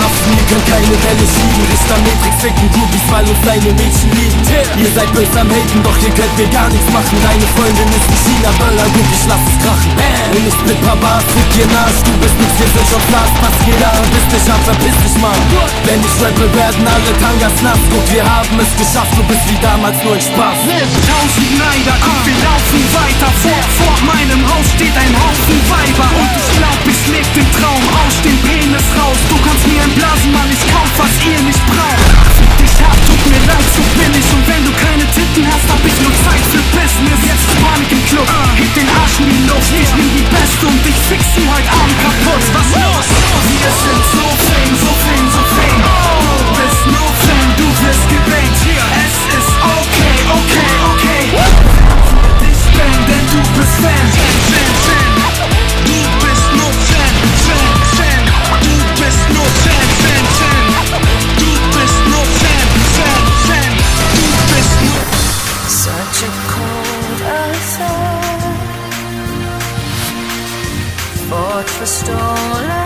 ist ihr könnt keine Welle schieben Richter Matrix ficken Groupies, weil uns deine Mädchen lieben Ihr seid böse am Haten, doch ihr könnt mir gar nichts machen. Deine Freundin ist ein China-Böller, guck, ich lass es krachen. Und ich bin Papa, fick dir Arsch Du bist nix, wir sind schon Stars, pass geht an Bist dich ab, verpiss dich, Mann. Wenn ich rappe, werden alle Tangas nass Guck, wir haben es geschafft, du bist wie damals nur ein Spaß. Tausend Neider, guck, wir laufen weiter Vor, vor meinem Haus steht ein Haufen Weiber. Und ich glaub, ich leg den Traum aus dem Penis raus. Du Fought for stolen